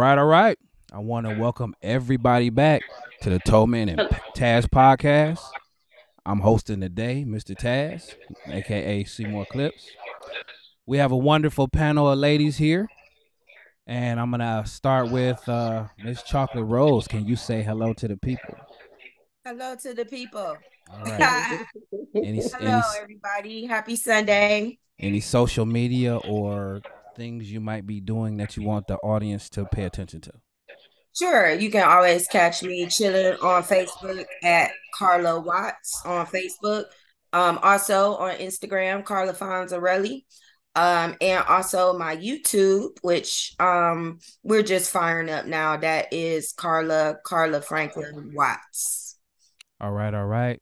All right, all right. I want to welcome everybody back to the Towman and Tazz podcast. I'm hosting today, Mr. Tazz, aka Seemore Clips. We have a wonderful panel of ladies here. And I'm gonna start with uh Miss Chocolate Rose. Can you say hello to the people? Hello to the people. All right. any, Hello, any, everybody. Happy Sunday. any social media or things you might be doing that you want the audience to pay attention to? Sure, you can always catch me chilling on Facebook at Carla Watts on Facebook. Um, also on Instagram, Carla Fonzarelli. Um, and also my YouTube, which um we're just firing up now. That is Carla Carla Franklin Watts. All right, all right.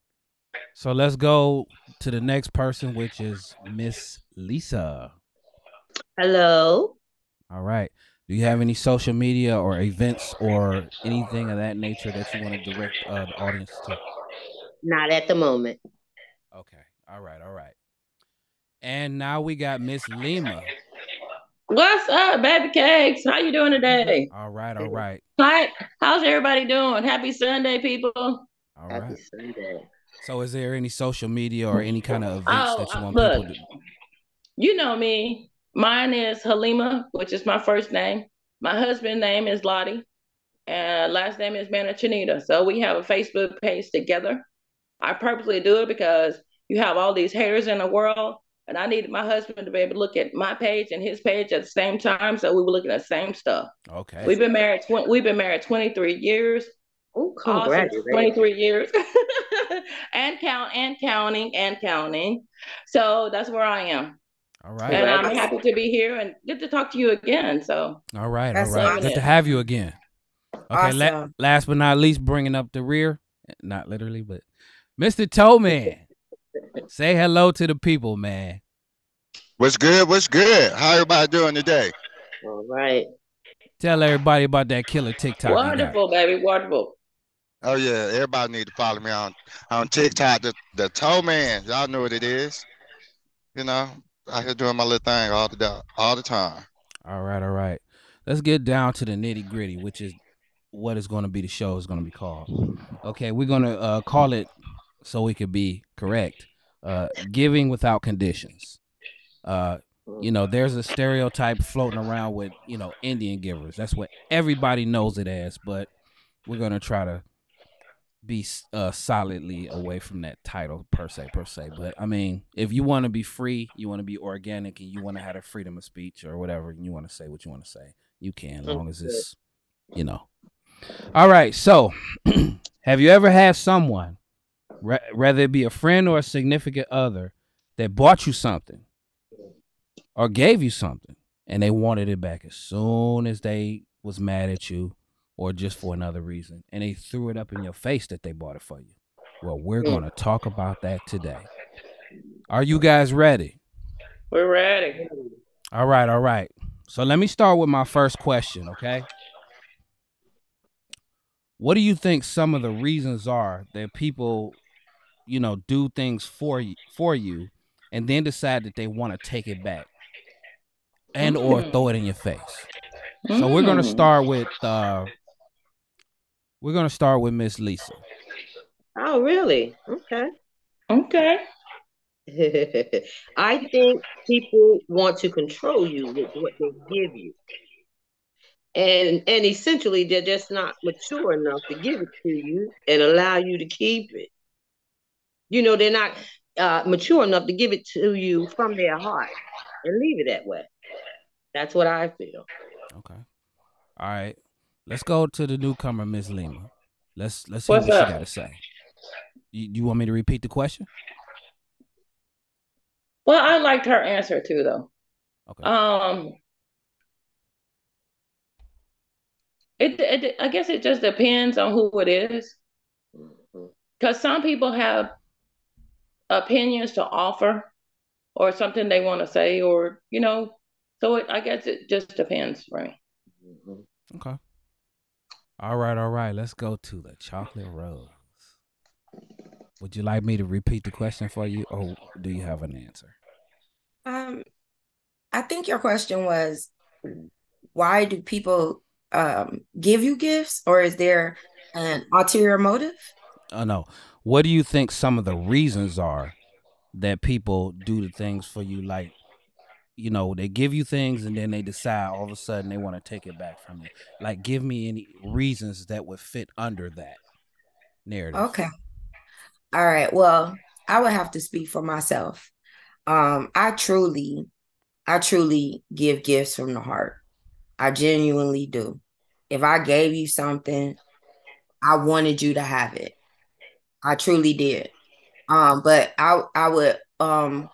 So let's go to the next person, which is Miss Lisa. Hello. All right. Do you have any social media or events or anything of that nature that you want to direct uh, the audience to? Not at the moment. Okay. All right. All right. And now we got Miss Lima. What's up, baby cakes? How you doing today? All right. All right. Hi, how's everybody doing? Happy Sunday, people. All Happy right. Sunday. So is there any social media or any kind of events Oh, that you want look. people to You know me. Mine is Halima, which is my first name. My husband's name is Lottie, and last name is Manachinita. So we have a Facebook page together. I purposely do it because you have all these haters in the world, and I needed my husband to be able to look at my page and his page at the same time, so we were looking at the same stuff. Okay. We've been married. Tw- we've been married 23 years. Oh, Awesome. congratulations. 23 years and count and counting and counting. So that's where I am. All right. And I'm happy to be here and good to talk to you again. So All right. All That's right. Good to have you again. Okay. la- last but not least, bringing up the rear, not literally, but Mr. Towman. Say hello to the people, man. What's good? What's good? How everybody doing today? All right. Tell everybody about that killer TikTok. you wonderful, baby. Wonderful. Oh yeah, everybody need to follow me on on TikTok. The the Towman, y'all know what it is. You know, out here doing my little thing all the all the time. All right, all right. Let's get down to the nitty gritty, which is what is going to be the show is going to be called. Okay, we're going to uh, call it so we could be correct. Uh, giving without conditions. Uh, you know, there's a stereotype floating around with you know Indian givers. That's what everybody knows it as, but we're going to try to be uh, solidly away from that title per se, per se. But I mean, if you want to be free, you want to be organic, and you want to have a freedom of speech or whatever, and you want to say what you want to say, you can, as long as it's, you know. All right. So, have you ever had someone, re- whether it be a friend or a significant other, that bought you something or gave you something, and they wanted it back as soon as they was mad at you or just for another reason, and they threw it up in your face that they bought it for you. Well, we're going to talk about that today. Are you guys ready? We're ready. All right, all right. So let me start with my first question, okay? What do you think some of the reasons are that people, you know, do things for you for you and then decide that they want to take it back and or Mm. throw it in your face? So we're gonna Mm. start with uh we're gonna start with Miss Lisa. Oh, really? Okay. Okay. I think people want to control you with what they give you. And and essentially they're just not mature enough to give it to you and allow you to keep it. You know, they're not uh, mature enough to give it to you from their heart and leave it that way. That's what I feel. Okay. All right. Let's go to the newcomer, Miss Lima. Let's let's hear What's what up? she got to say. You, you want me to repeat the question? Well, I liked her answer too, though. Okay. Um, it, it I guess it just depends on who it is, because some people have opinions to offer, or something they want to say, or you know. So it, I guess it just depends for me. Mhm. Okay. All right, all right. Let's go to the chocolate rose. Would you like me to repeat the question for you, or do you have an answer? Um, I think your question was, why do people um give you gifts or is there an ulterior motive? Oh no. What do you think some of the reasons are that people do the things for you like you know, they give you things and then they decide all of a sudden they want to take it back from you. Like give me any reasons that would fit under that narrative. Okay. All right. Well, I would have to speak for myself. Um, I truly, I truly give gifts from the heart. I genuinely do. If I gave you something, I wanted you to have it. I truly did. Um, but I I would um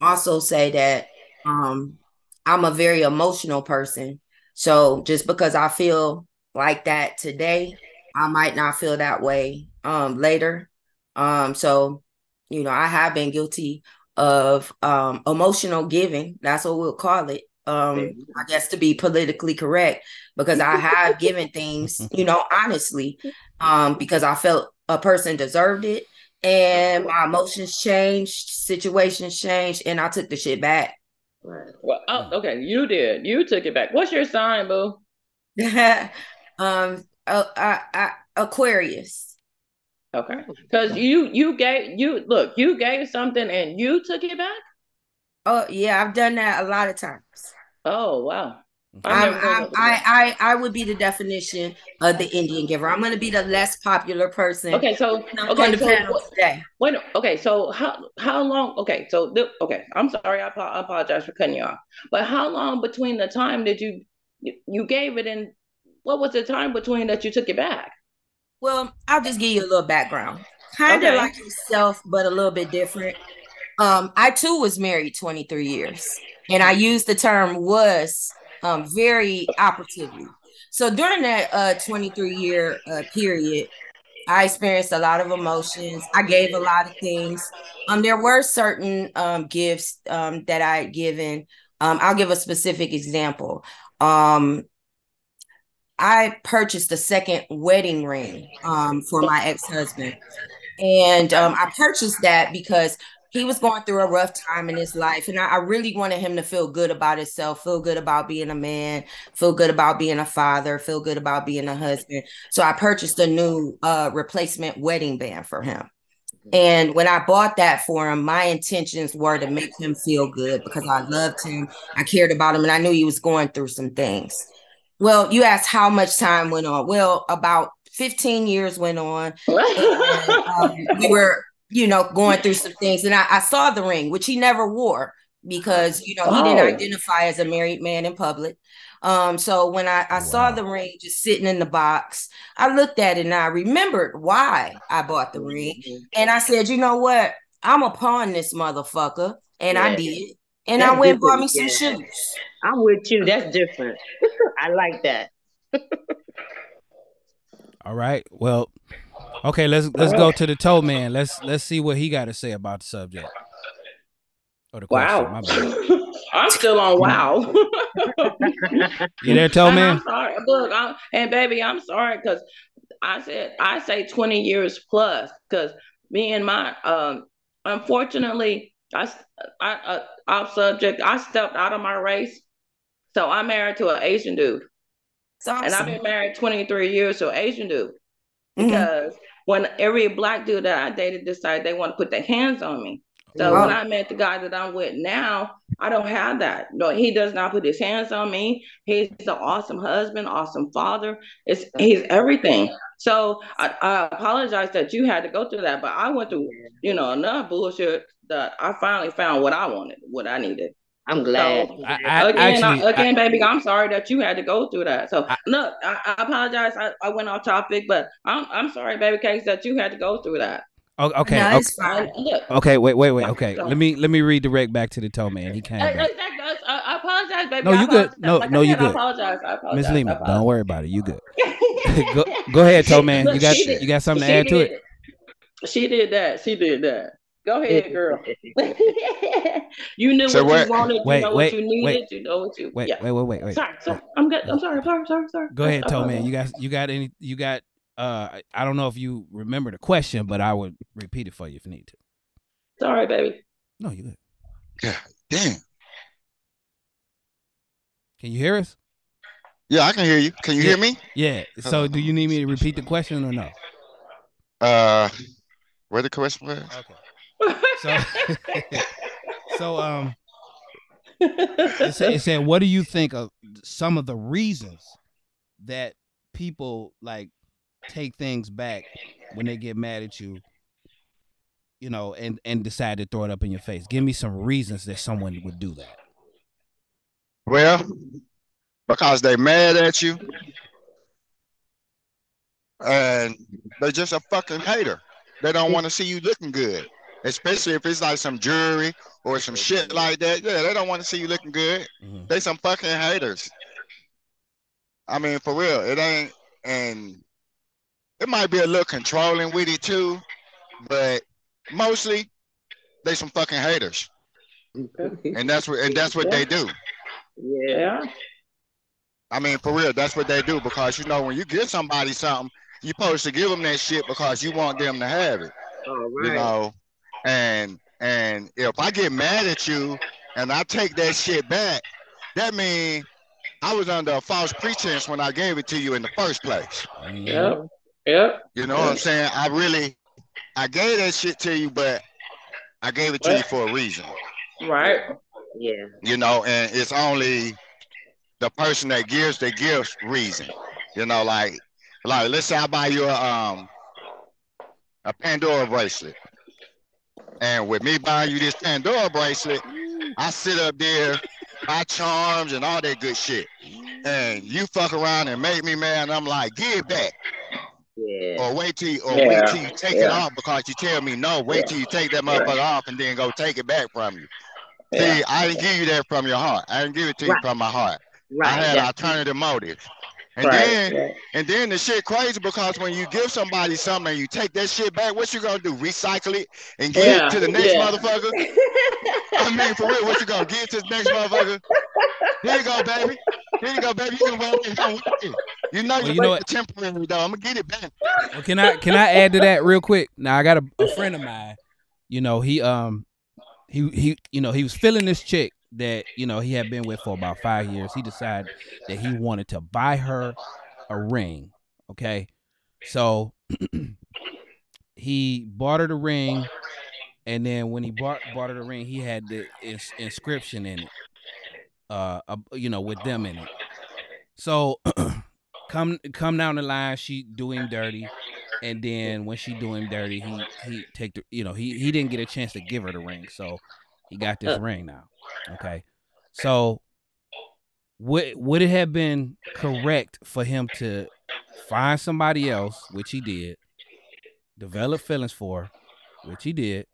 also say that um I'm a very emotional person. So just because I feel like that today, I might not feel that way um later. Um so you know, I have been guilty of um emotional giving. That's what we'll call it. Um I guess to be politically correct because I have given things, you know, honestly, um because I felt a person deserved it and my emotions changed, situations changed and I took the shit back. Right. Well, oh, okay, you did. You took it back. What's your sign, boo? um uh, I, I, Aquarius. Okay, because you you gave you look you gave something and you took it back. Oh yeah, I've done that a lot of times. Oh wow. I'm, I'm, I, I I would be the definition of the Indian giver. I'm going to be the less popular person. Okay, so on okay, the so panel what- today. wait. Okay, so how how long? Okay, so th- okay, I'm sorry. I, I apologize for cutting you off. But how long between the time that you you, you gave it and what was the time between that you took it back? Well, I'll just give you a little background. Kind of Okay. like yourself, but a little bit different. Um, I too was married 23 years, and I used the term was um very operatively. So during that uh 23 year uh, period, I experienced a lot of emotions. I gave a lot of things. Um, there were certain um gifts um that I had given. Um, I'll give a specific example. Um, I purchased a second wedding ring um, for my ex-husband. And um, I purchased that because he was going through a rough time in his life. And I, I really wanted him to feel good about himself, feel good about being a man, feel good about being a father, feel good about being a husband. So I purchased a new uh, replacement wedding band for him. And when I bought that for him, my intentions were to make him feel good because I loved him, I cared about him, and I knew he was going through some things. Well, you asked how much time went on. Well, about 15 years went on. And, um, we were, you know, going through some things. And I, I saw the ring, which he never wore because, you know, he didn't Oh. identify as a married man in public. Um, so when I, I saw the ring just sitting in the box, I looked at it and I remembered why I bought the ring. And I said, you know what? I'm a pawn this motherfucker. And I did. And That's I went and bought me different, some shoes. I'm with you. That's different. I like that. All right. Well, okay, let's let's go to the Towman. Let's let's see what he got to say about the subject. Or the question. wow. My bad. I'm still on wow. You there, toe And man? I'm sorry. Look, I'm, and baby, I'm sorry because I said I say 20 years plus because me and my um unfortunately I uh, off subject I stepped out of my race, so I'm married to an Asian dude, awesome. and I've been married 23 years to an Asian dude Mhm. because when every black dude that I dated decided they want to put their hands on me. So when Oh. I met the guy that I'm with now, I don't have that. No, he does not put his hands on me. He's an awesome husband, awesome father. It's he's everything. So I, I apologize that you had to go through that, but I went through, you know, enough bullshit that I finally found what I wanted, what I needed. I'm glad. So, I, I again, I- actually, again, baby, I'm sorry that you had to go through that. So I- look, I, I apologize. I, I went off topic, but I'm I'm sorry, baby case, that you had to go through that. Oh, okay, No, okay, fine. Look, okay, wait, wait, wait. Okay, let me let me redirect back to the Towman. He came I, back. I, I, I apologize, baby. No, you good. apologize. No, Like no, you said, I good. apologize. I apologize. Miss Lima, apologize. don't worry about it. You good. go, go ahead, Towman. You got you got something to she add to it. She did that. She did that. Go ahead, girl. you knew So what, what- you wanted. You know wait, what you needed. wait. You know what you. Wait, yeah. wait, wait, wait, wait. Sorry, sorry. I'm good. I'm sorry. Sorry, sorry, sorry. Go ahead, Towman. You got you got any you got uh I- I don't know if you remember the question, but I would repeat it for you if you need to. Sorry, baby. No, you good. Damn. Can you hear us? Yeah, I can hear you. Can you Yeah. hear me? Yeah. So do you need me to repeat the question or no? Uh, where the question was? Okay. So so um it said, it said what do you think of some of the reasons that people like take things back when they get mad at you you know and and decide to throw it up in your face? Give me some reasons that someone would do that. Well, because they mad at you, and they're just a fucking hater. They don't want to see you looking good, especially if it's like some jewelry or some shit like that. Yeah, they don't want to see you looking good. Mhm. They some fucking haters. I mean, for real, it ain't, and it might be a little controlling with it too, but mostly they some fucking haters, and that's what and that's what they do. Yeah. yeah. I mean, for real, that's what they do because you know when you give somebody something, you're supposed to give them that shit because you want them to have it, All you know. And and if I get mad at you and I take that shit back, that means I was under a false pretense when I gave it to you in the first place. Yep. Yep. You know what I'm saying? I really, I gave that shit to you, but I gave it to you for a reason. Right. Yeah. You know, and it's only the person that gives the gifts reason. You know, like like let's say I buy you a um a Pandora bracelet. And with me buying you this Pandora bracelet, I sit up there, buy charms and all that good shit. And you fuck around and make me mad, and I'm like, give it back. Yeah. Or wait till you, or Yeah, wait till you take it off because you tell me no. Wait Yeah. till you take that motherfucker off and then go take it back from you. Yeah. See, I didn't give you that from your heart. I didn't give it to you from my heart. Right. I had alternative motives. And Right. then right. and then the shit crazy because when you give somebody something and you take that shit back, what you gonna do? Recycle it and give Yeah, it to the next yeah. motherfucker? I mean, for real, what you gonna give it to the next motherfucker? Here you go, baby. Here you go, baby. You can wear it. Come with it. You know Well, you, you know know temporary though. I'm gonna get it back. Well, can I can I add to that real quick? Now I got a, a friend of mine. You know he um he he you know he was feeling this chick that you know he had been with for about five years. He decided that he wanted to buy her a ring. Okay, so he bought her the ring, and then when he bought bought her the ring, he had the ins- inscription in it. Uh, uh, you know, with them in it. So come come down the line, she do him dirty, and then when she do him dirty, he he take the you know he he didn't get a chance to give her the ring, so he got this Uh. ring now. Okay, so would would it have been correct for him to find somebody else, which he did, develop feelings for, which he did,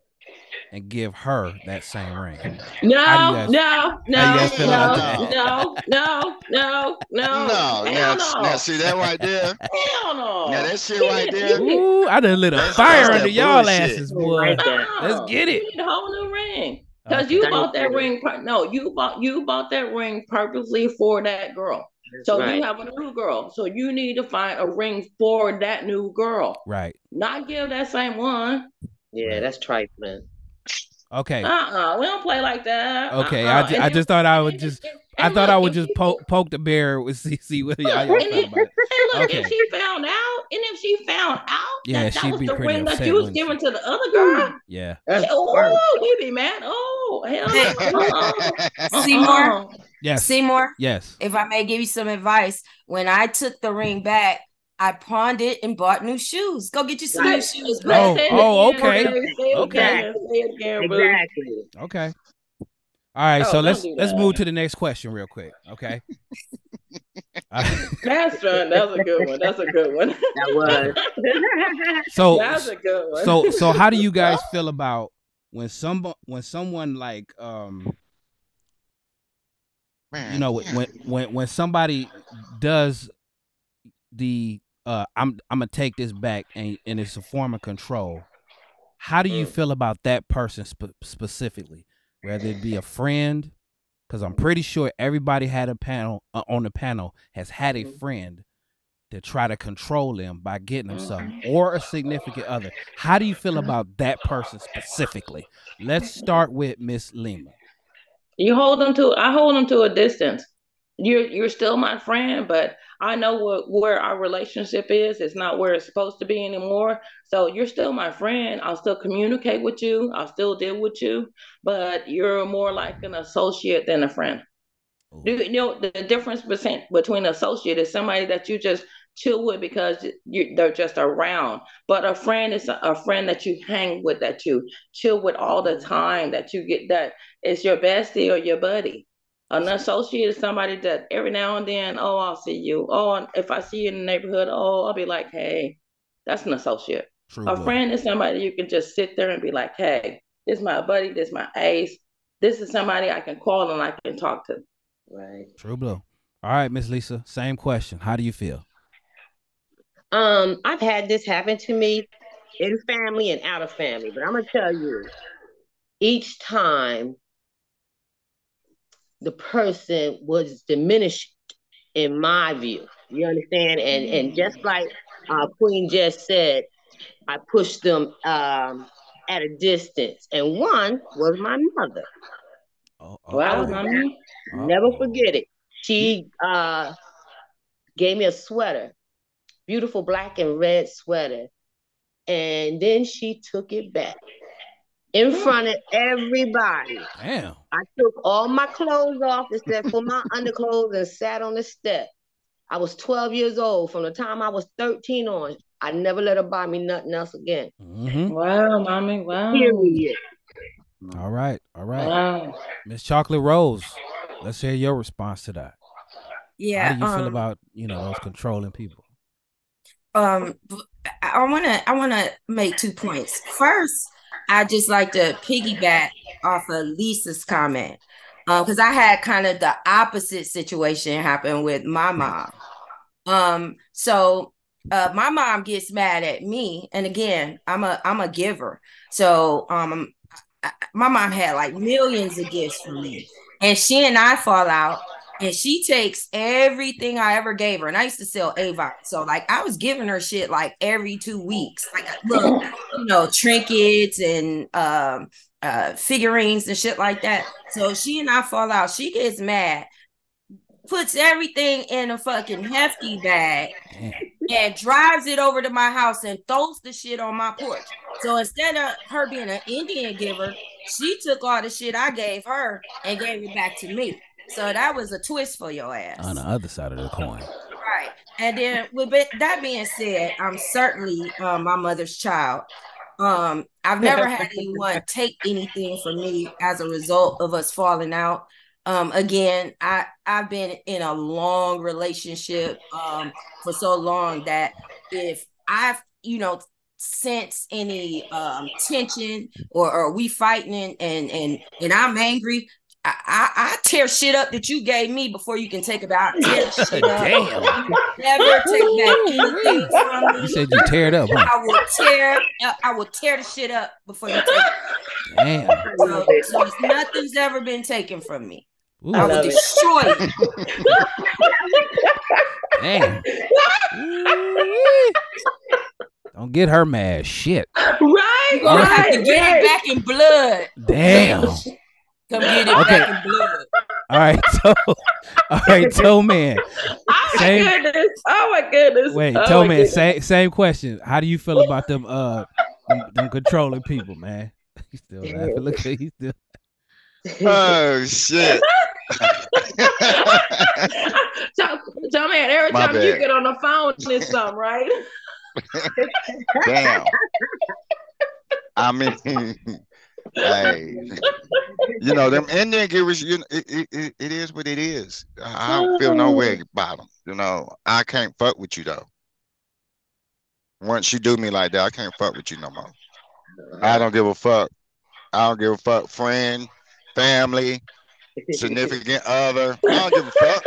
and give her that same ring? No, How do you guys- no, no, how you guys feel no, no, no, no, no, No, now, no. now see that right there. Hell no. Now that shit right there. Ooh, I done lit a fire under y'all asses, boy. Like. Let's get it. You need a whole new ring. Uh, because you bought that ring. No, you bought you bought that ring purposely for that girl. So right. you have a new girl. So you need to find a ring for that new girl. Right. Not give that same one. Yeah, that's trifling. Okay. Uh-uh. We don't play like that. Okay, Uh-uh. I, ju- I just thought I would just and- I thought look, I would just poke poke the bear with see with y'all And y'all if, it. and look, Okay. if she found out, and if she found out Yeah, that that she'd was be the pretty ring that upset, you was wouldn't she? giving to the other girl, hmm. Yeah. That's oh, we'd be mad. Oh, hell. Uh-uh. Seymour. Yes. Seymour, Yes. if I may give you some advice, when I took the ring back, I pawned it and bought new shoes. Go get you some new shoes, boo. Oh, oh, again, okay. baby. Say it Okay. again. Say it again, boo. Exactly. Okay. All right, Oh, so let's do let's move to the next question real quick. Okay. Uh, That's fun. That's a good one. That's a good one. That was. so That's a good one. so so how do you guys feel about when some when someone like um you know when when when, when somebody does the uh I'm I'm gonna take this back and and it's a form of control. How do you Mm. feel about that person spe- specifically? Whether it be a friend, because I'm pretty sure everybody had a panel uh, on the panel has had a Mhm. friend to try to control them by getting them something, Mm-hmm. or a significant other. How do you feel about that person specifically? Let's start with Miss Lima. You hold them to. I hold them to a distance. you're you're still my friend, but I know what where our relationship is. It's not where it's supposed to be anymore. So you're still my friend. I'll still communicate with you. I'll still deal with you, but you're more like an associate than a friend. Oh. Do you know the difference between between associate is somebody that you just chill with because you, they're just around. But a friend is a, a, friend that you hang with, that you chill with all the mm. time, that you get that is your bestie or your buddy. An associate is somebody that every now and then, oh, I'll see you. Oh, if I see you in the neighborhood, oh, I'll be like, hey, that's an associate. True a friend is somebody you can just sit there and be like, hey, this is my buddy, this is my ace. This is somebody I can call and I can talk to. Right. True blue. All right, Miss Lisa, same question. How do you feel? Um, I've had this happen to me in family and out of family, but I'm gonna tell you, each time the person was diminished in my view. You understand? And and just like uh, Queen just said, I pushed them um, at a distance, and one was my mother. Oh, oh, wow, mommy. Never forget it. She uh, gave me a sweater, beautiful black and red sweater, and then she took it back in front of everybody. Damn. I took all my clothes off except for my underclothes and sat on the step. I was 12 years old. From the time I was 13 on, I never let her buy me nothing else again. Mm-hmm. Wow, mommy. Wow. Period. All right. All right. Wow. Miss Chocolate Rose, let's hear your response to that. Yeah. How do you um, feel about, you know, those controlling people? Um, I want to I want to make two points. First, I just like to piggyback off of Lisa's comment because uh, I had kind of the opposite situation happen with my mom. Um, so uh, my mom gets mad at me, and again, I'm a I'm a giver. So um, I, my mom had like millions of gifts for me, and she and I fall out and she takes everything I ever gave her. And I used to sell Avon. So like I was giving her shit like every two weeks. Like look, you know, trinkets and um uh figurines and shit like that. So she and I fall out. She gets mad, puts everything in a fucking hefty bag and drives it over to my house and throws the shit on my porch. So instead of her being an Indian giver, she took all the shit I gave her and gave it back to me. So that was a twist for your ass. On the other side of the coin. Right. And then with that being said, I'm certainly um, my mother's child. Um, I've never had anyone take anything from me as a result of us falling out. Um, again, I I've been in a long relationship um, for so long that if I've you know sense any um tension or, or we fighting and and and I'm angry, I, I, I, tear shit up that you gave me before you can take it out. Tear shit up. Damn. Never take back anything from me. You said you tear it up. Huh? I will tear. I will tear the shit up before you take it. Damn. So, so nothing's ever been taken from me. Ooh, I will destroy it. Damn. Don't get her mad. Shit. Right. You're right, have to get right. it back in blood. Damn. Come get it okay. back in blood. All right, so all right, Towman. Oh my same, goodness! Oh my goodness! Wait, oh Towman. Same same question. How do you feel about them uh them, them controlling people, man? He's still laughing. Look at he's still. Oh shit! so, so man, every My time bad. you get on the phone, it's something, right? Damn. I mean, hey, you know them Indian givers. You know, it, it, it is what it is. I don't feel no mm. way about them. You know, I can't fuck with you though. Once you do me like that, I can't fuck with you no more. I don't give a fuck. I don't give a fuck. Friend, family, significant other. I don't give a fuck.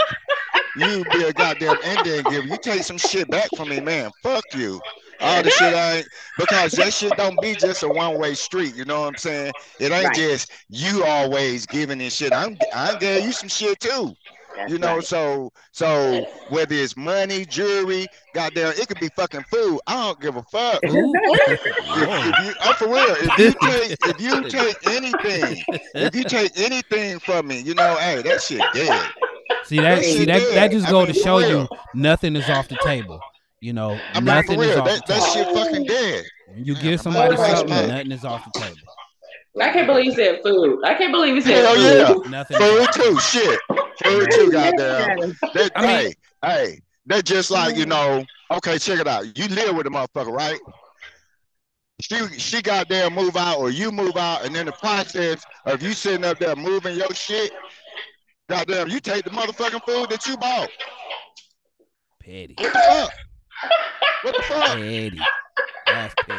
You be a goddamn Indian giver. You take some shit back from me, man. Fuck you all the shit I ain't because that shit don't be just a one way street. You know what I'm saying? It ain't right. just you always giving and shit. I'm I'm giving you some shit too. That's you know, right. so so whether it's money, jewelry, goddamn, it could be fucking food. I don't give a fuck. if, if you, I'm for real. If you take if you take anything, if you take anything from me, you know, hey, that shit dead. See that? See that? shit That dead. just I go mean, to show real. you nothing is off the table. You know, I'm like, for nothing is off That, the that table. shit fucking dead. When you Man, give I'm somebody something, man. nothing is off the table. I can't believe he said food. I can't believe he said Hell food. yeah. Nothing. Food too. Shit. Food too. Goddamn. Yeah. That, I mean- hey, hey, that's just like you know. Okay, check it out. You live with a motherfucker, right? She she goddamn move out or you move out, and then the process of you sitting up there moving your shit, goddamn, you take the motherfucking food that you bought. Petty. What the fuck? What the fuck? Petty.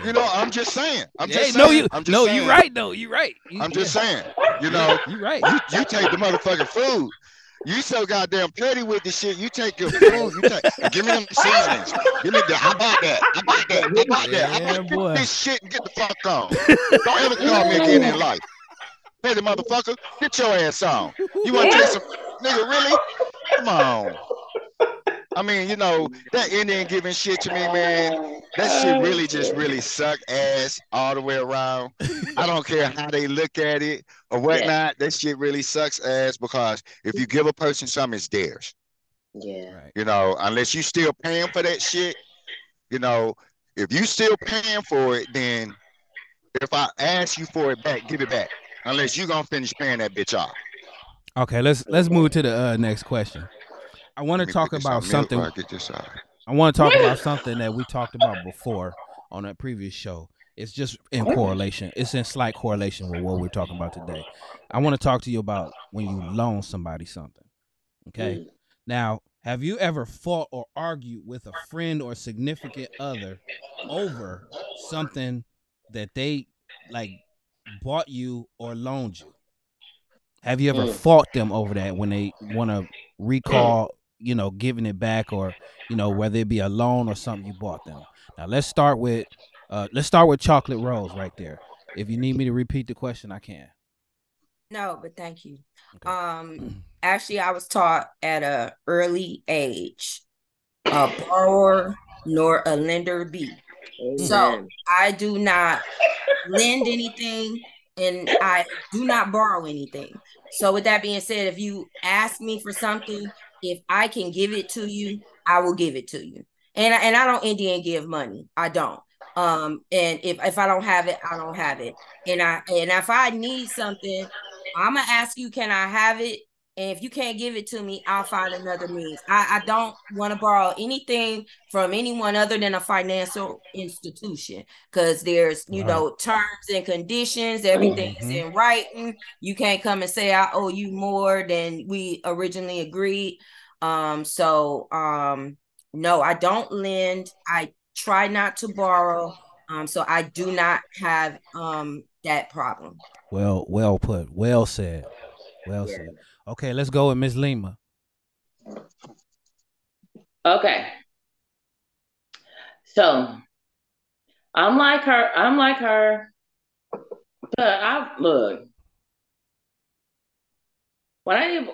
You know, I'm just saying. I'm just Hey, saying. no, you, I'm just no, saying. you right though. You right. You, I'm just saying. You know, You right. you, you take the motherfucking food. You so goddamn petty with the shit. You take your food. You take. Give me them seasonings. Give me the. How about that? How about that? How about that? How Yeah, about this shit and get the fuck on? Don't ever call me again in life. Petty motherfucker, get your ass on. You want to take some nigga? Really? Come on. I mean, you know that Indian giving shit to me, man. That shit really just really suck ass all the way around. I don't care how they look at it or whatnot. That shit really sucks ass because if you give a person something, it's theirs. Yeah. Right. You know, unless you still paying for that shit. You know, if you still paying for it, then if I ask you for it back, give it back. Unless you're gonna finish paying that bitch off. Okay, let's let's move to the uh, next question. I want to talk about something. I get this out. I want to talk about something that we talked about before on that previous show. It's just in correlation. It's in slight correlation with what we're talking about today. I want to talk to you about when you loan somebody something. Okay. Now, have you ever fought or argued with a friend or significant other over something that they like bought you or loaned you? Have you ever Mm. fought them over that when they want to recall, you know, giving it back or, you know, whether it be a loan or something you bought them? Now, let's start with uh let's start with chocolate rose right there. If you need me to repeat the question, I can. No, but thank you. Okay. Um, actually, I was taught at a early age, a borrower nor a lender be. So I do not lend anything, and I do not borrow anything. So with that being said, if you ask me for something, if I can give it to you, I will give it to you. And and I don't Indian give money. I don't. Um, and if if I don't have it, I don't have it. And I and if I need something, I'm gonna ask you, can I have it? And if you can't give it to me, I'll find another means. I, I don't want to borrow anything from anyone other than a financial institution because there's, you Right. know, terms and conditions, everything is Mhm. in writing. You can't come and say I owe you more than we originally agreed. Um, so um, no, I don't lend. I try not to borrow. Um, so I do not have um that problem. Well, well put. Well said. Well Yeah. said. Okay, let's go with Miss Lima. Okay. So I'm like her. I'm like her. But I look when I did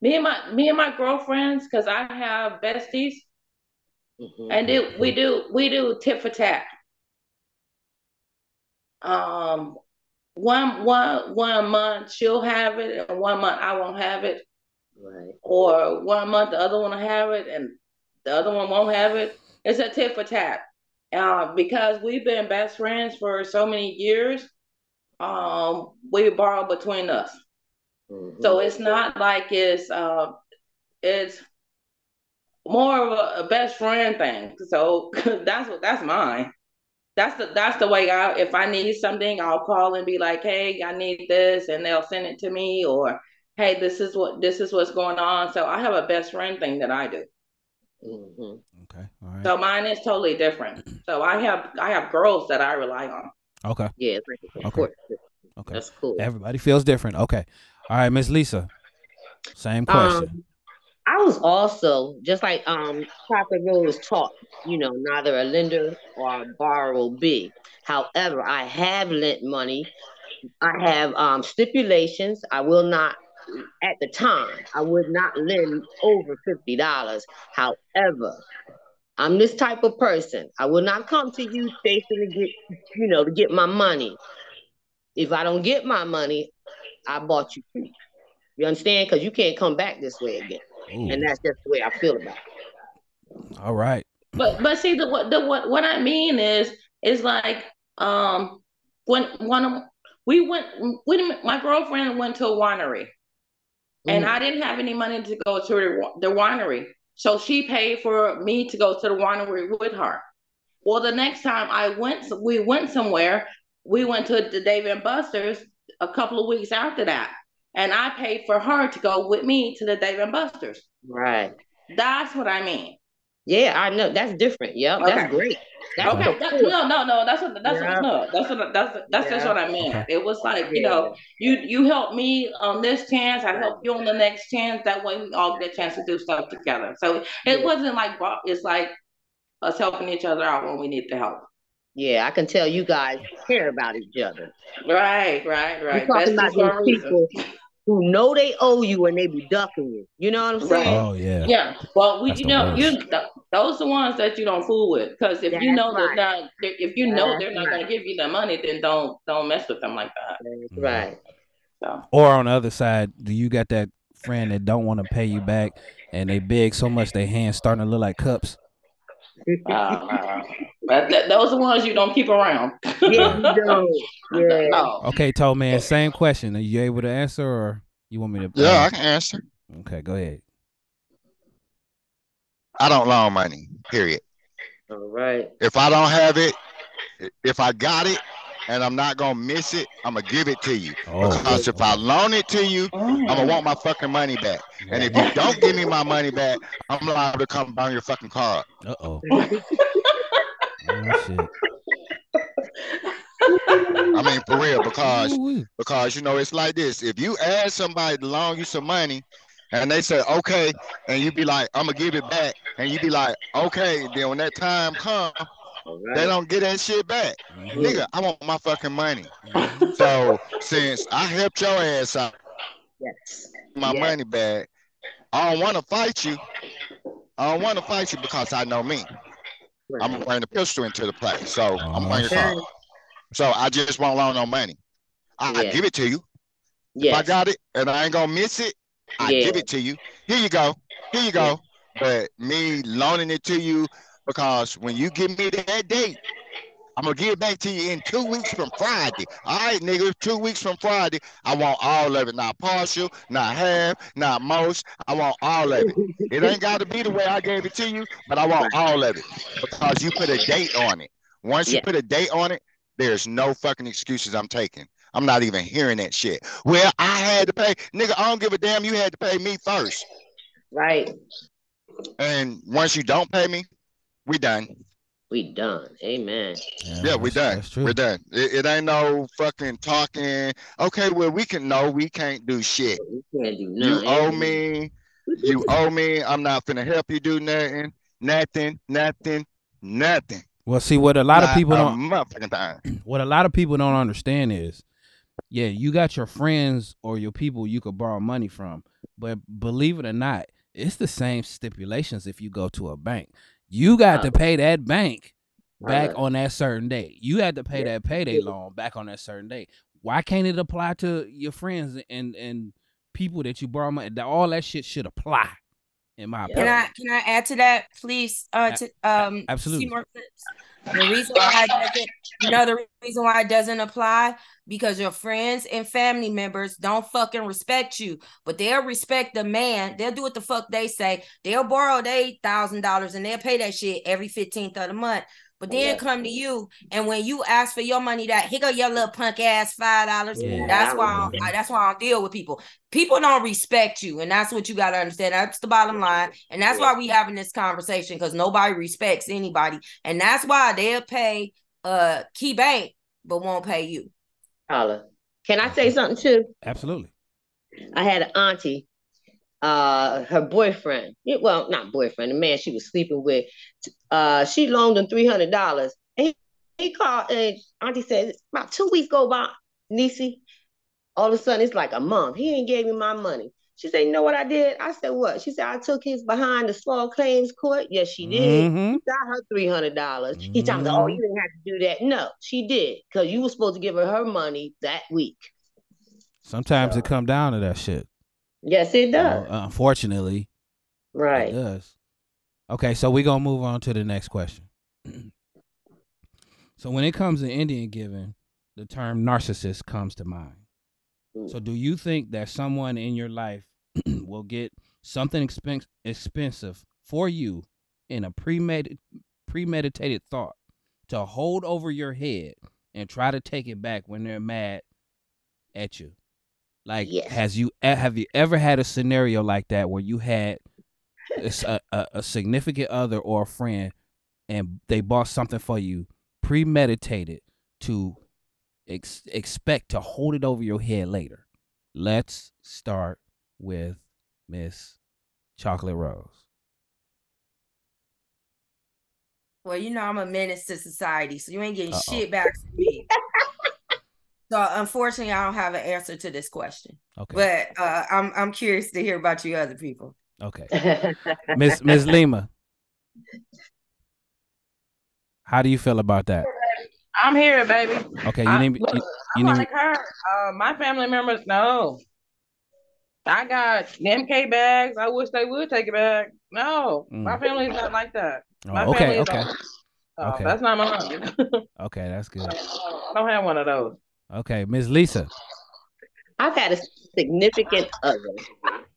me and my me and my girlfriends, because I have besties, Mhm. and do we do we do tit for tat. Um, one one one month she'll have it, and one month I won't have it. Right. or one month the other one will have it and the other one won't have it. It's a tit for tat. Uh, because we've been best friends for so many years, um, we borrow between us. Mhm. So it's not like it's uh, it's more of a, a best friend thing. So that's what that's mine. That's the that's the way I if I need something, I'll call and be like, hey, I need this, and they'll send it to me, or hey, this is what this is what's going on. So I have a best friend thing that I do. Mhm. Okay. All right. So mine is totally different. So I have I have girls that I rely on. Okay. Yeah, it's Okay. court. Okay. That's cool. Everybody feels different. Okay. All right, Miss Lisa. Same question. Um, I was also just like um Prophet Rose taught, you know, neither a lender or a borrower be. However, I have lent money. I have um stipulations. I will not at the time I would not lend over fifty dollars. However, I'm this type of person. I will not come to you chasing to get, you know, to get my money. If I don't get my money, I bought you. You understand? Because you can't come back this way again, Ooh. and that's just the way I feel about it. All right. But but see the what the what what I mean is is like um when one of we went we my girlfriend went to a winery and Mm. I didn't have any money to go to the, the winery. So she paid for me to go to the winery with her. Well, the next time I went, we went somewhere. We went to the Dave and Buster's a couple of weeks after that, and I paid for her to go with me to the Dave and Buster's. Right. That's what I mean. Yeah, I know. That's different. Yep, Okay. that's great. That's Okay, support. that, no, no, no. That's what that's Yeah. what, no. That's what that's that's just what I meant. It was like you Yeah. know, you you help me on this chance, I help you on the next chance. That way, we all get a chance to do stuff together. So it Yeah. wasn't like it's like us helping each other out when we need the help. Yeah, I can tell you guys care about each other. Right, right, We're right. talking about Besties for a those people who know they owe you and they be ducking you. You know what I'm Right. saying? Oh yeah. Yeah, well, we That's you know worst. you th- those are the ones that you don't fool with because if you That's know right. that not, if you know That's they're not right. going to give you the money, then don't don't mess with them like that. That's Mhm. right. So Or on the other side, do you got that friend that don't want to pay you back and they beg so much their hands starting to look like cups? Uh, but th- those are the ones you don't keep around. yeah, you don't. Yeah. No. Okay, Towman, same question. Are you able to answer or you want me to Yeah, I can answer. Okay, go ahead. I don't loan money. Period. All right. If I don't have it, if I got it and I'm not gonna miss it, I'm gonna give it to you. Oh. Because if I loan it to you, I'm gonna want my fucking money back. And if you don't give me my money back, I'm liable to come burn your fucking car. Uh oh. oh. I mean, for real, because because you know it's like this. If you ask somebody to loan you some money, and they say okay, and you be like, I'm gonna give it back, and you be like, okay, then when that time come, All they don't get that shit back. Nigga, I want my fucking money. So since I helped your ass out, Yes. my Yes. money back, I don't want to fight you. I don't want to fight you because I know me. I'm gonna bring the pistol into the play. So I'm gonna your car. Okay. So I just won't loan no money. I, I give it to you. If I got it and I ain't gonna miss it, I Yeah. give it to you. Here you go. Here you go. But me loaning it to you because when you give me that date, I'm gonna give it back to you in two weeks from Friday. All right, nigga, two weeks from Friday. I want all of it, not partial, not half, not most. I want all of it. It ain't got to be the way I gave it to you, but I want all of it because you put a date on it. Once you put a date on it, there's no fucking excuses I'm taking. I'm not even hearing that shit. Well, I had to pay. Nigga, I don't give a damn. You had to pay me first. Right. And once you don't pay me, we done. We done. Amen. Yeah, we done. That's true. We're done. It, it ain't no fucking talking. Okay, well, we can know we can't do shit. We can't do You owe me. You owe me. I'm not finna help you do nothing. Nothing. Nothing. Nothing. Well, see what a lot of people don't motherfucking time. what a lot of people don't understand is, yeah, you got your friends or your people you could borrow money from, but believe it or not, it's the same stipulations if you go to a bank. You got to pay that bank back on that certain day. You had to pay that payday loan back on that certain day. Why can't it apply to your friends and and people that you borrow money? That- All that shit should apply, in my Yeah. Can. I can I add to that, please? Uh, to um, absolutely. more clips. The reason why it doesn't, you know, the reason why it doesn't apply because your friends and family members don't fucking respect you, but they'll respect the man. They'll do what the fuck they say. They'll borrow their thousand dollars and they'll pay that shit every fifteenth of the month. But then Yeah. come to you, and when you ask for your money, that here go your little punk ass five dollars. Yeah, that's why I I- that's why I don't deal with people. People don't respect you, and that's what you got to understand. That's the bottom line, and that's why we having this conversation because nobody respects anybody, and that's why they'll pay uh Key Bank but won't pay you. Holla. Can I say something too? Absolutely. I had an auntie, uh, her boyfriend, well, not boyfriend, the man she was sleeping with, uh, she loaned him three hundred dollars. And he, he called and auntie said about two weeks go by, Nisi. All of a sudden it's like a month. He ain't gave me my money. She said, You know what I did? I said, What? She said, I took his behind the small claims court. Yes, she did. Mhm. got her three hundred dollars. He told me, "Oh, you didn't have to do that." No, she did because you were supposed to give her her money that week. Sometimes it come down to that shit. Yes, it does. unfortunately, it right. does. Okay, so we're gonna move on to the next question. so when it comes to Indian giving, the term narcissist comes to mind. So do you think that someone in your life will get something expen- expensive for you in a premeditated premeditated thought to hold over your head and try to take it back when they're mad at you? Like Yes. has you have you ever had a scenario like that where you had a a significant other or a friend and they bought something for you premeditated to ex- expect to hold it over your head later. Let's start with Miss Chocolate Rose. Well, you know I'm a menace to society, so you ain't getting Uh-oh. shit back from me. so unfortunately, I don't have an answer to this question. Okay. But uh, I'm I'm curious to hear about you other people. okay. Miss Miss Lima. How do you feel about that? I'm here, baby. Okay, you need me- you, I'm you need me- like her. Uh, my family members, no. I got them K bags. I wish they would take it back. No, my Mm. family's not like that. My Oh, okay, family is okay. not- Oh, Okay. That's not mine. Okay, that's good. I don't have one of those. Okay, Miss Lisa. I've had a significant other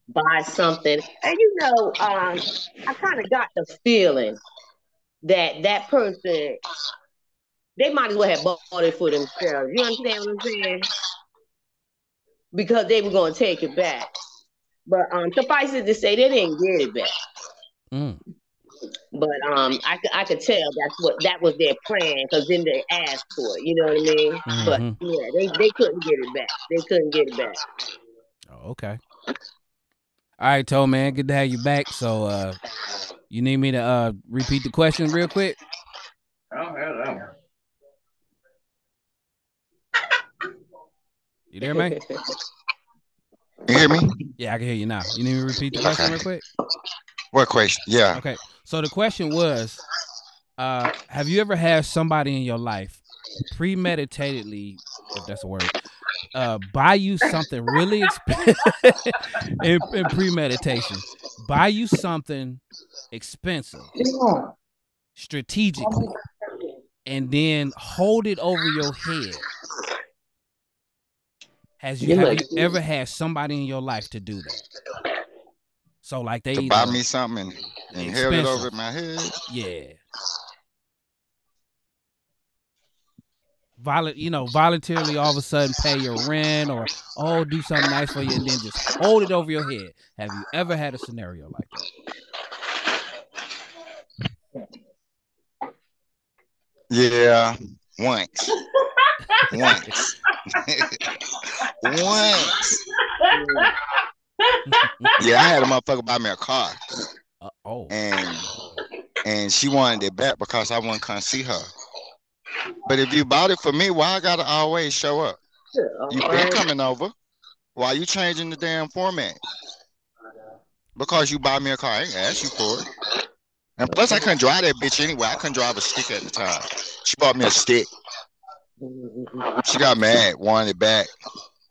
buy something, and you know, um, I kind of got the feeling that that person they might as well have bought it for themselves. You understand what I'm saying? Because they were going to take it back, but um, suffice it to say, they didn't get it back. Mm, But um, I, could- I could tell that's what that was their plan because then they asked for it. You know what I mean? Mhm. But yeah, they, they couldn't get it back. They couldn't get it back. Oh, okay. All right, Towman, good to have you back. So uh you need me to uh repeat the question real quick? I don't have that one. You there, man? You hear me? Yeah, I can hear you now. You need me to repeat the question Okay. real quick? What question? Yeah. Okay. So the question was, uh, have you ever had somebody in your life premeditatedly, if that's a word, uh, buy you something really expensive in, in premeditation, buy you something expensive strategically, and then hold it over your head? Has you You have look- you ever had somebody in your life to do that? So like they To buy me something and, and held it over my head. Yeah. Volu- you know, voluntarily all of a sudden pay your rent or oh do something nice for you and then just hold it over your head. Have you ever had a scenario like that? Yeah, once. once. once. Yeah, I had a motherfucker buy me a car, Uh, oh, and and she wanted it back because I wouldn't come see her. But if you bought it for me, why I gotta always show up? You been coming over. Why you changing the damn format? Because you bought me a car, I ain't asked you for it. And plus, I couldn't drive that bitch anyway. I couldn't drive a stick at the time. She bought me a stick. She got mad, wanted it back.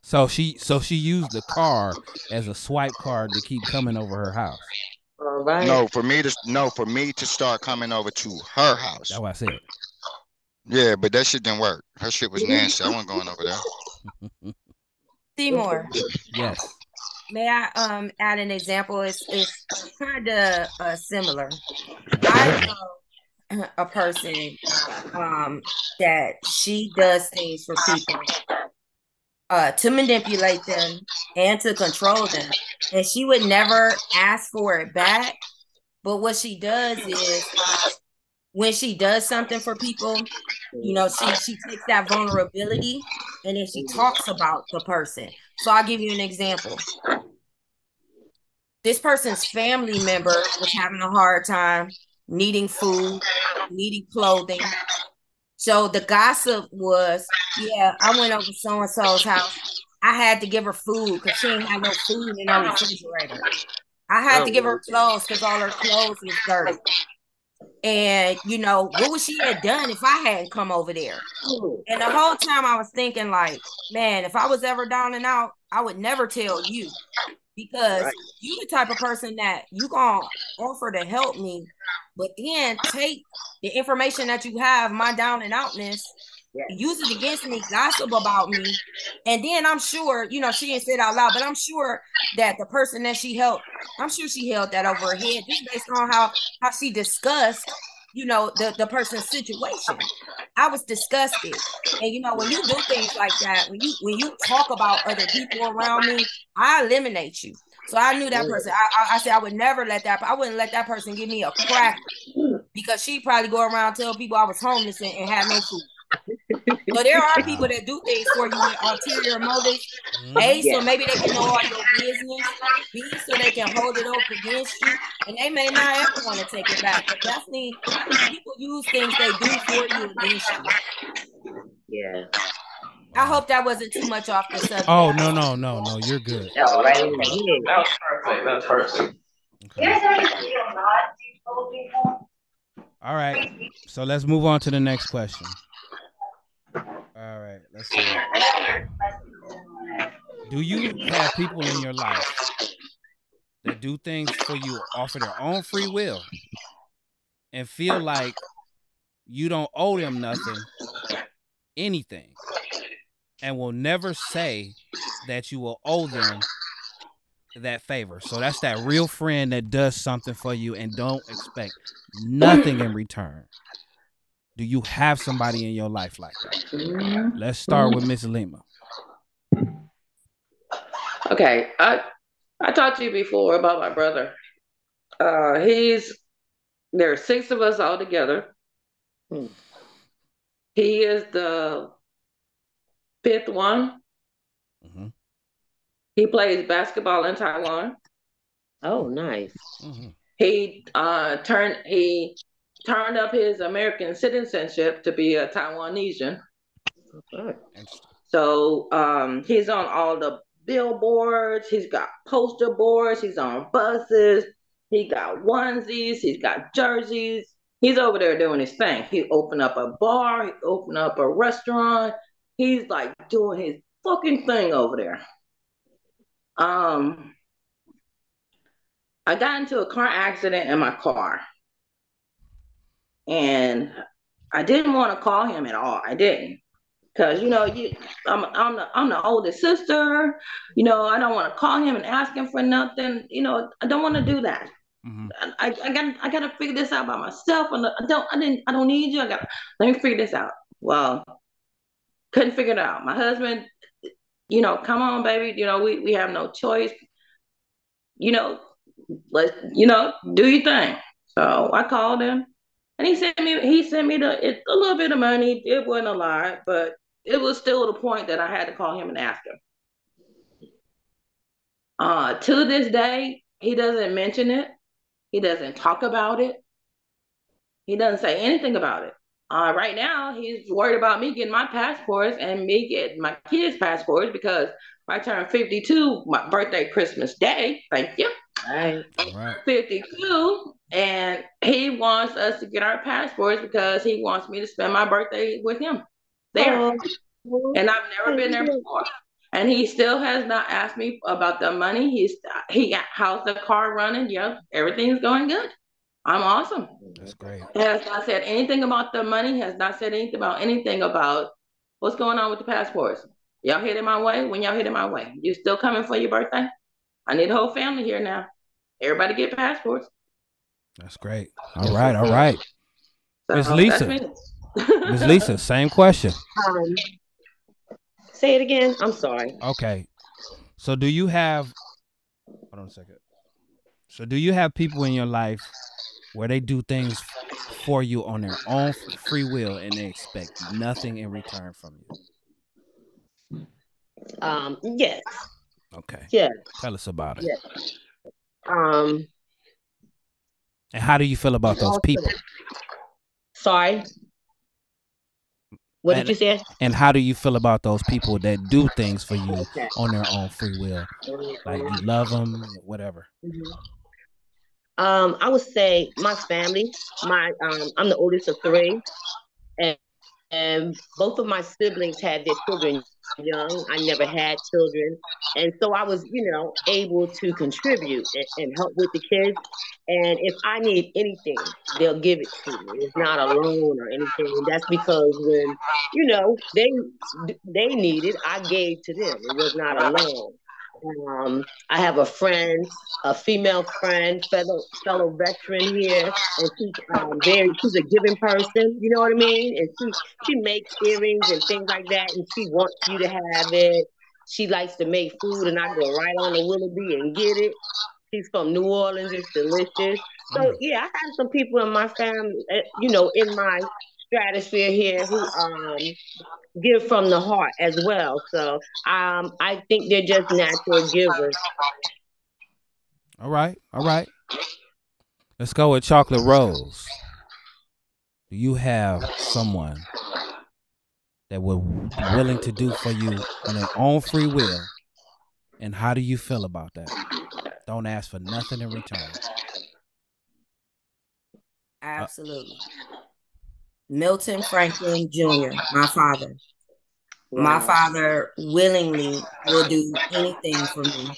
so she so she used the car as a swipe card to keep coming over her house. All right. No, for me to no, for me to start coming over to her house. That's what I said. Yeah, but that shit didn't work. Her shit was nasty. I wasn't going over there. Seemore, Yes. May I um add an example? It's it's kind of uh, similar. I know a person um that she does things for people uh to manipulate them and to control them, and she would never ask for it back. But what she does is when she does something for people, you know, she she takes that vulnerability and then she talks about the person. So I'll give you an example. This person's family member was having a hard time needing food, needing clothing. So the gossip was, yeah, I went over so and so's house. I had to give her food because she didn't have no food in her refrigerator. I had to give her clothes because all her clothes was dirty. And you know, what would she have done if I hadn't come over there? And the whole time I was thinking, like, man, if I was ever down and out, I would never tell you because right. you the type of person that you gonna offer to help me, but then take the information that you have, my down and outness, use it against me, gossip about me, and then I'm sure, you know, she didn't say it out loud, but I'm sure that the person that she helped, I'm sure she held that over her head just based on how how she discussed you know the the person's situation. I was disgusted. And you know when you do things like that when you when you talk about other people around me i eliminate you. So i knew that person. I i, I said i would never let that i wouldn't let that person give me a crack because she probably go around tell people i was homeless and, and had no food so there are people that do things for you with ulterior motives. Mm-hmm. A, so maybe they can know all your business. B, so they can hold it up against you. And they may not ever want to take it back. But definitely people use things they do for you against you. Yeah. I hope that wasn't too much off the subject. Oh no, no, no, no, you're good. That right in the head. That was perfect. That was perfect. Okay. All right. So let's move on to the next question. All right, let's see. Do you have people in your life that do things for you off of their own free will and feel like you don't owe them nothing, anything, and will never say that you will owe them that favor. So that's that real friend that does something for you and don't expect nothing in return. Do you have somebody in your life like that? Let's start with Miss Lima. Okay, I I talked to you before about my brother. Uh, he's there are six of us all together. He is the fifth one. Mm-hmm. He plays basketball in Taiwan. Oh, nice. Mm-hmm. He uh, turned he turned up his American citizenship to be a Taiwanesian. Okay. So um, he's on all the billboards. He's got poster boards. He's on buses. He got onesies. He's got jerseys. He's over there doing his thing. He opened up a bar. He opened up a restaurant. He's like doing his fucking thing over there. Um, I got into a car accident in my car and I didn't want to call him at all. I didn't. Cause you know, you I'm I'm the I'm the oldest sister. You know, I don't want to call him and ask him for nothing. You know, I don't want to do that. Mm-hmm. I, I got I got to figure this out by myself. And I don't I didn't I don't need you. I got let me figure this out. Well, couldn't figure it out. My husband, you know, come on, baby. You know, we we have no choice. You know, let you know, do your thing. So I called him and he sent me he sent me the it, a little bit of money. It wasn't a lot, but it was still the point that I had to call him and ask him. Uh, to this day, he doesn't mention it. He doesn't talk about it. He doesn't say anything about it. Uh, right now, he's worried about me getting my passports and me getting my kids' passports because I turned 52, my birthday, Christmas Day. Thank you. Right. right. 52. And he wants us to get our passports because he wants me to spend my birthday with him there. Oh. And I've never been there before. And he still has not asked me about the money. He's he how's the car running? Yeah, everything's going good. I'm awesome. That's great. Has not said anything about the money, has not said anything about anything about what's going on with the passports. Y'all headed my way? When y'all headed my way? You still coming for your birthday? I need a whole family here now. Everybody get passports. That's great. All right, all right. Miss Lisa. Miss Lisa, same question. Um, say it again. I'm sorry. Okay. So do you have hold on a second. So do you have people in your life where they do things for you on their own free will and they expect nothing in return from you? Um, yes. Okay. Yeah. Tell us about it. Yes. Um. And how do you feel about those people? Sorry. What and, did you say? And how do you feel about those people that do things for you okay. on their own free will? Like you love them, whatever. Mm-hmm. Um, I would say my family. My um, I'm the oldest of three, and and both of my siblings had their children young. I never had children. And so I was, you know, able to contribute and, and, help with the kids. And if I need anything, they'll give it to me. It's not a loan or anything. That's because when, you know, they they needed, I gave to them. It was not a loan. Um, I have a friend, a female friend, fellow fellow veteran here, and she's um, very she's a giving person. You know what I mean? And she she makes earrings and things like that, and she wants you to have it. She likes to make food, and I go right on to Willoughby and get it. She's from New Orleans. It's delicious. So mm. yeah, I have some people in my family, eh, you know, in my stratosphere here who um give from the heart as well. So um, I think they're just natural givers. All right, all right. Let's go with Chocolate Rose. Do you have someone that would be willing to do for you on their own free will? And how do you feel about that? Don't ask for nothing in return. Absolutely. Uh, Milton Franklin Jr., my father. My father willingly will do anything for me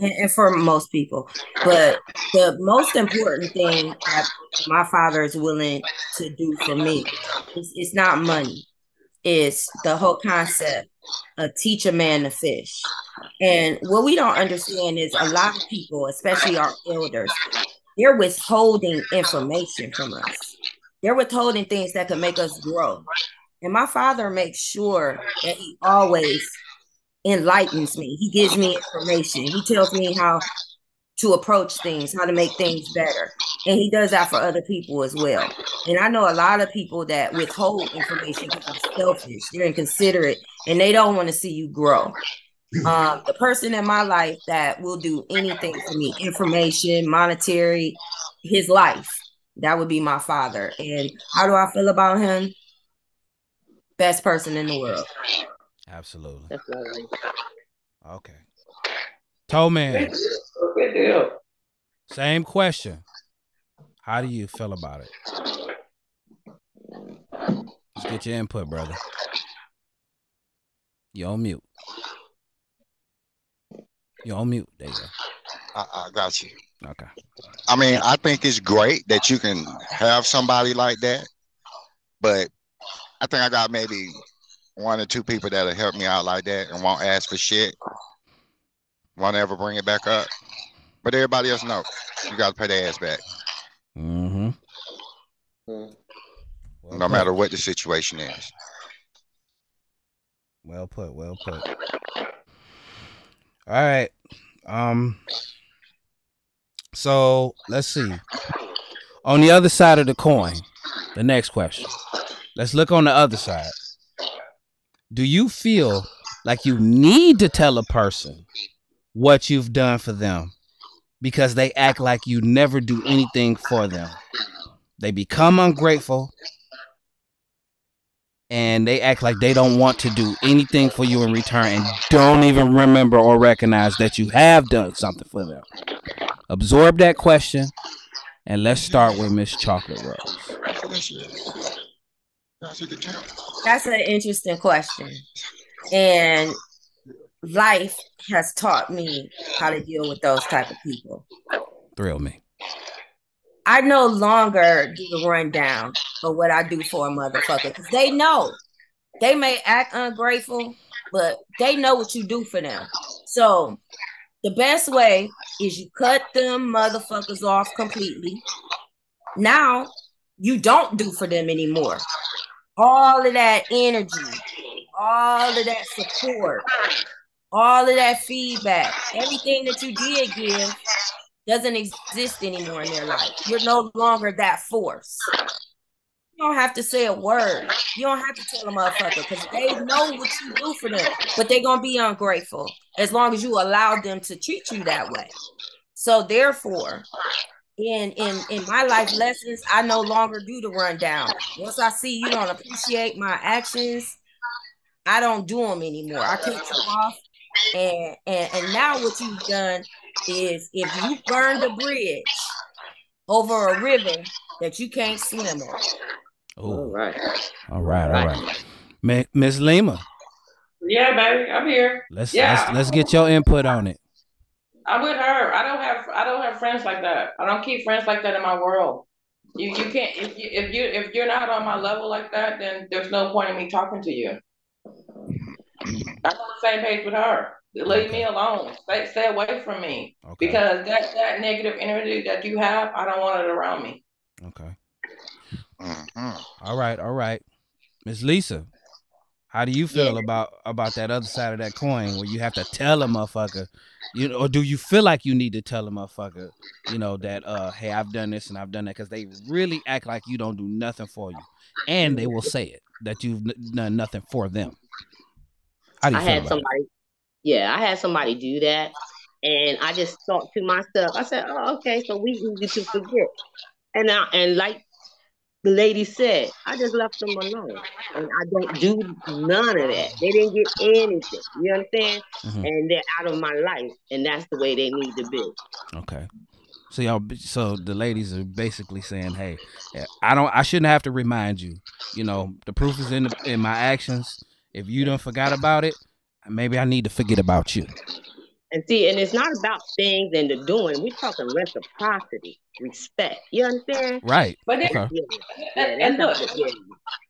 and, and, for most people. But the most important thing that my father is willing to do for me is it's not money. It's the whole concept of teach a man to fish. And what we don't understand is a lot of people, especially our elders, they're withholding information from us they're withholding things that could make us grow. And my father makes sure that he always enlightens me. He gives me information. He tells me how to approach things, how to make things better. And he does that for other people as well. And I know a lot of people that withhold information because they're selfish, they're inconsiderate, and they don't want to see you grow. Um, the person in my life that will do anything for me, information, monetary, his life, that would be my father. And how do I feel about him? Best person in the world. Absolutely. Okay. Towman. Same question. How do you feel about it? Let's get your input, brother. You're on mute. You're on mute. There you go. I, I got you. Okay. I mean, I think it's great that you can have somebody like that, but I think I got maybe one or two people that'll help me out like that and won't ask for shit. Won't ever bring it back up. But everybody else know you got to pay their ass back. Mm-hmm. Well no put. matter what the situation is. Well put. Well put. All right. Um. So let's see. On the other side of the coin, the next question. Let's look on the other side. Do you feel like you need to tell a person what you've done for them because they act like you never do anything for them? They become ungrateful and they act like they don't want to do anything for you in return and don't even remember or recognize that you have done something for them absorb that question, and let's start with Miss Chocolate Rose. That's an interesting question. And life has taught me how to deal with those type of people. Thrill me. I no longer do the rundown for what I do for a motherfucker because they know they may act ungrateful, but they know what you do for them. So the best way is you cut them motherfuckers off completely. Now you don't do for them anymore. All of that energy, all of that support, all of that feedback, everything that you did give doesn't exist anymore in their life. You're no longer that force. You don't have to say a word. You don't have to tell a motherfucker because they know what you do for them, but they're gonna be ungrateful as long as you allow them to treat you that way. So therefore, in in in my life lessons, I no longer do the rundown. Once I see you don't appreciate my actions, I don't do them anymore. I take you off, and and and now what you've done is if you burn the bridge over a river that you can't swim on, all oh. right. All right. All right. Miss Lima. Yeah, baby, I'm here. Let's Yeah. let's let's get your input on it. I'm with her. I don't have I don't have friends like that. I don't keep friends like that in my world. You you can't if you if you if you're not on my level like that, then there's no point in me talking to you. I'm on the same page with her. Leave me alone. Stay stay away from me. Okay. Because that that negative energy that you have, I don't want it around me. Okay. Mhm. All right. All right. Miss Lisa, how do you feel about about that other side of that coin where you have to tell a motherfucker, you know, or do you feel like you need to tell a motherfucker, you know, that uh, hey, I've done this and I've done that because they really act like you don't do nothing for you, and they will say it that you've n- done nothing for them. How do you I feel had about somebody, yeah, I had somebody do that, and I just thought to myself, I said, "Oh, okay, so we need to forget." And I, and like the lady said, I just left them alone, and I don't do none of that. They didn't get anything. You understand? Mhm. And they're out of my life, and that's the way they need to be. Okay. So y'all, so the ladies are basically saying, "Hey, I don't, I shouldn't have to remind you. You know, the proof is in the, in my actions. If you don't forgot about it, maybe I need to forget about you." And see, and it's not about things and the doing. We're talking reciprocity, respect. You understand? Right. But then, Okay. Yeah, yeah, and, and look.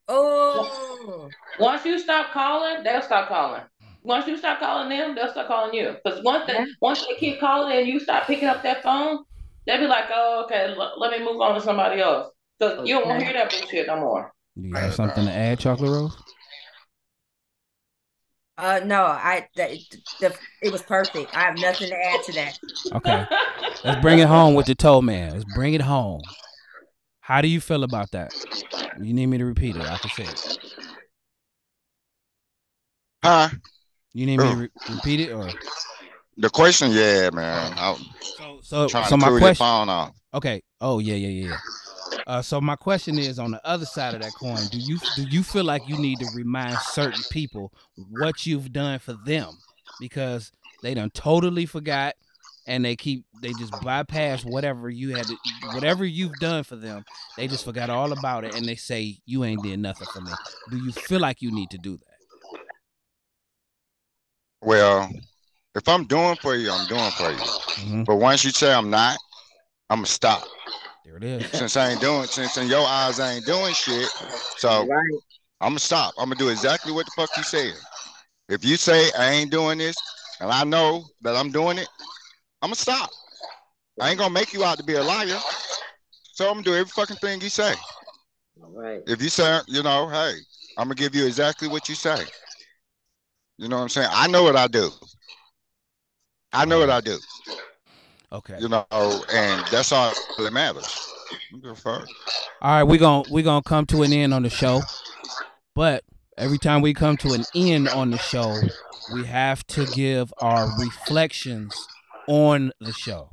Oh, once you stop calling, they'll stop calling. Once you stop calling them, they'll start calling you. Because once they Yeah. once they keep calling and you stop picking up that phone, they'll be like, "Oh, okay, l- let me move on to somebody else." Because you don't want to hear that bullshit no more. You have something to add, Chocolate Rose? Uh, no, I that, the, it was perfect. I have nothing to add to that. Okay. Let's bring it home with the Towman. Let's bring it home. How do you feel about that? You need me to repeat it. I can say it. Huh? You need me to Oh. re- repeat it or The question, yeah, man. I'm so so trying so to my cool your question phone off. Okay. Oh yeah, yeah, yeah. Uh, so my question is on the other side of that coin, do you do you feel like you need to remind certain people what you've done for them because they done totally forgot and they keep they just bypass whatever you had to, whatever you've done for them they just forgot all about it and they say you ain't did nothing for me do you feel like you need to do that Well, if I'm doing for you, I'm doing for you. Mhm. But once you say I'm not, I'm gonna stop. There it is Since I ain't doing, since in your eyes I ain't doing shit, so Right. I'm gonna stop. I'm gonna do exactly what the fuck you said. If you say I ain't doing this, and I know that I'm doing it, I'm gonna stop. I ain't gonna make you out to be a liar. So I'm gonna do every fucking thing you say. Right. If you say, you know, hey, I'm gonna give you exactly what you say. You know what I'm saying? I know what I do. I know what I do. Okay You know, and that's all that matters. Who give a fuck? All right, we're to we're going to come to an end on the show. But every time we come to an end on the show, we have to give our reflections on the show,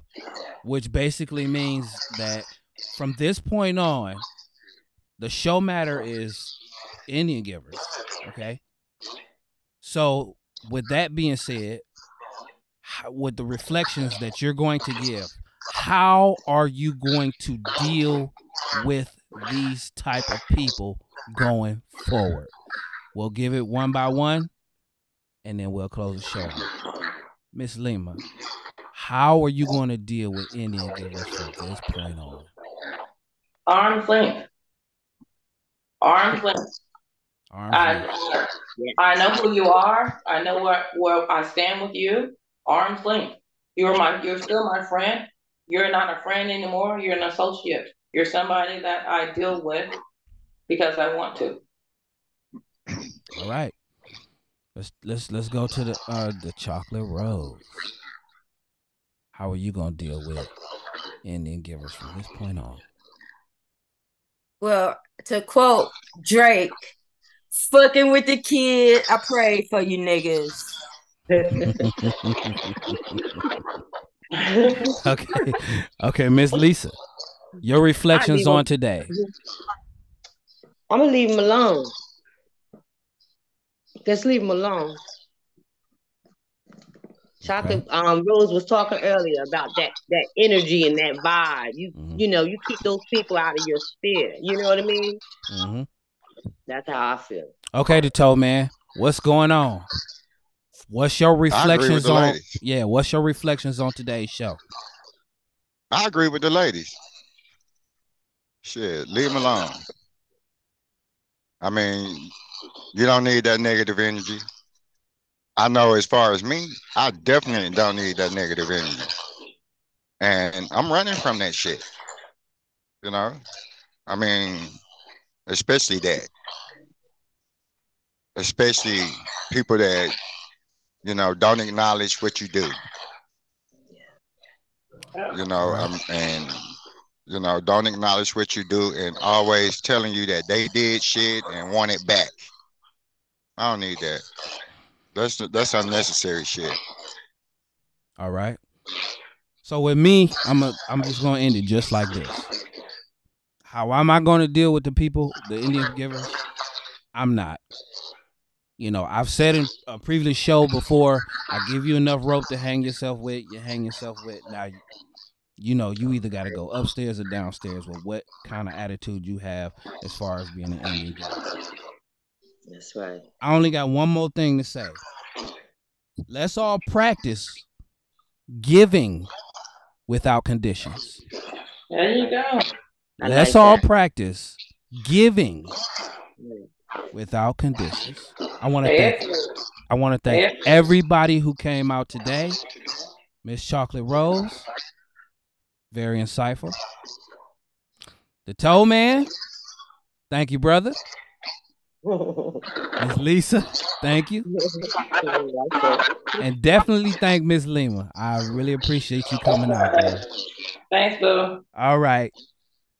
which basically means that from this point on, the show matter is Indian givers, okay? So, with that being said, how, with the reflections that you're going to give, how are you going to deal with these type of people going forward. We'll give it one by one, and then we'll close the show. Miss Lima, how are you going to deal with Indian givers from this point on? Arm's length. Arm's length. Arms length. I, I know who you are. I know where, where I stand with you. Arm's length. You're my you're still my friend. You're not a friend anymore. You're an associate. You're somebody that I deal with because I want to. All right. Let's let's let's go to the uh the chocolate rose. How are you gonna deal with Indian givers from this point on? Well, to quote Drake, fucking with the kid, I pray for you niggas. okay, okay, Miss Lisa, your reflections on today. I'm gonna leave him alone. Just leave him alone. Chocolate um Rose was talking earlier about that that energy and that vibe. You Mhm. you know, you keep those people out of your sphere. You know what I mean? hmm That's how I feel. Okay, the Towman, what's going on? What's your reflections on? ladies. Yeah, what's your reflections on today's show? I agree with the ladies. Shit, leave them alone. I mean, you don't need that negative energy. I know as far as me, I definitely don't need that negative energy. And I'm running from that shit. You know? I mean, especially that. Especially people that, you know, don't acknowledge what you do. You know, um, and you know, don't acknowledge what you do and always telling you that they did shit and want it back. I don't need that. That's that's unnecessary shit. All right. So with me, I'm a, I'm just gonna end it just like this. How am I gonna deal with the people, the Indian givers? I'm not. You know, I've said in a previous show before, I give you enough rope to hang yourself with, you hang yourself with. Now, you, know, you either got to go upstairs or downstairs with what kind of attitude you have as far as being an Indian giver. That's right. I only got one more thing to say. Let's all practice giving without conditions. There you go. I Let's like all that. practice giving without conditions. I want to thank I want to thank everybody who came out today. Miss Chocolate Rose, very insightful. The Towman, thank you, brother. Miss Lisa, thank you. And definitely thank Miss Lima. I really appreciate you coming out there. Thanks, Boo. All right.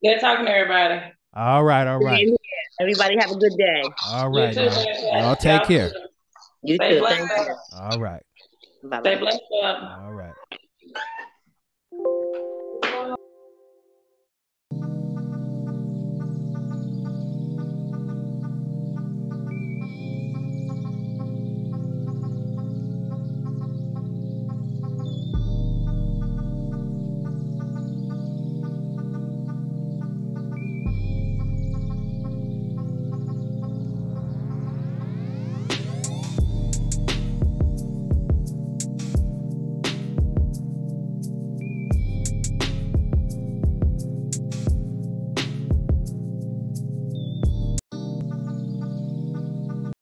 Good talking to everybody. All right. All right. Everybody have a good day. All You right. too, Y'all, take care. You too. Thank you. All right. Bye Stay bye. blessed. up. All right.